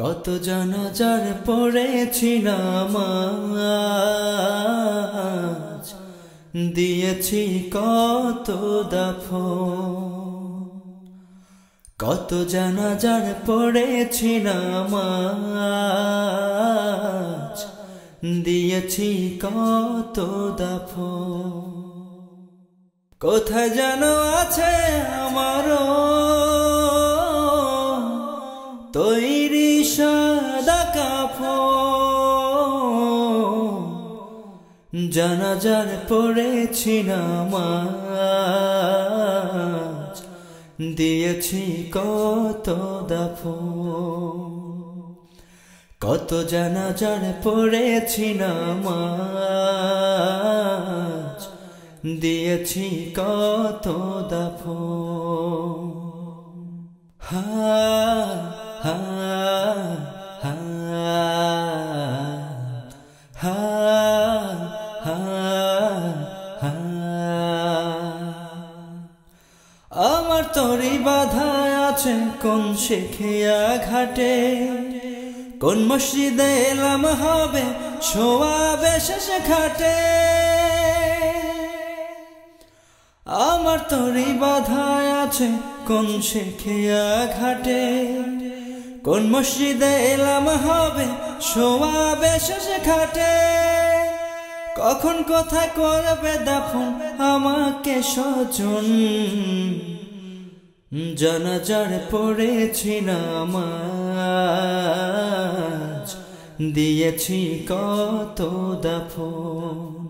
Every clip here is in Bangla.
কত জানাজার পড়েছি নামাজ দিয়েছি কত দাফ কত জানাজার পড়েছি নামাজ দিয়েছি কত দাফ কোথায় যেন আছে আমারও তৈরি কাপড় জানাজার পড়েছি নামাজ। দিয়েছি কত দাফ কত জানাজার পড়েছি নামাজ। দিয়েছি কত দাফ হা হা। আমার তরি বাধা আছেন কোন শেখিয়া ঘাটে? কোন মসজিদে এলাম হবে শোয়াবে শেষ ঘাটে? আমার তরি বাধা আছে কোন শেখিয়া ঘাটে? কোন মসজিদে এলাম হবে শোয়াবে শেষ ঘাটে? কখন কথা করবে দাফন আমাকে সজন জানাজার পড়েছি নামাজ দিয়েছি কত দাফন।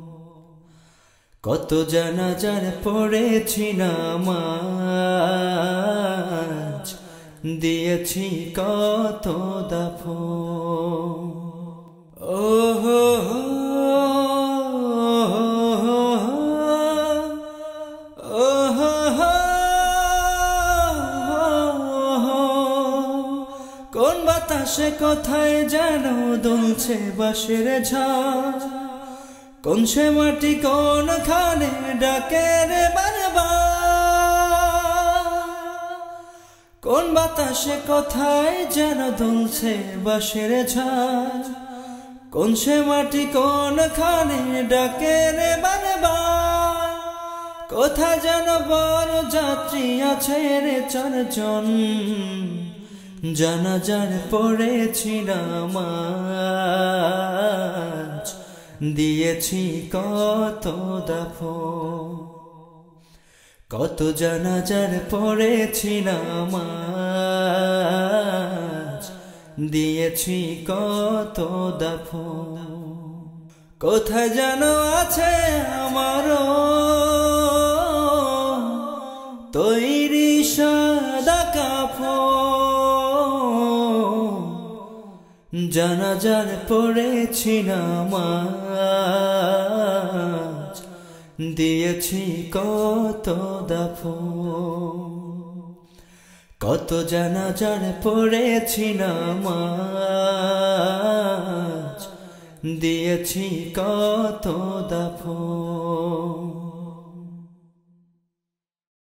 কত জানাজার পড়েছি নামাজ দিয়েছি কত দাফ বাতাসে কোথায় যেন দুলছে বাসের ঝাড় কোন সে মাটি কোন খানে ডাকে রে কোন বাতাসে কোথায় যেন দুলছে বাসের ঝাড় কোন সে মাটি কোন খানে ডাকে রে কোথা যেন বড় যাত্রী আছে রে চারজন। জানাজার পড়েছি নামাজ দিয়েছি কত দাফ কত জানাজার পড়েছি নামাজ দিয়েছি কত দাফ কোথায় যেন আছে আমারও তৈরি সাদা কাপড়। জানাজার পড়েছি নামাজ। দিয়েছি কত দাফ কত জানাজার পড়েছি নামাজ। দিয়েছি কত দাফ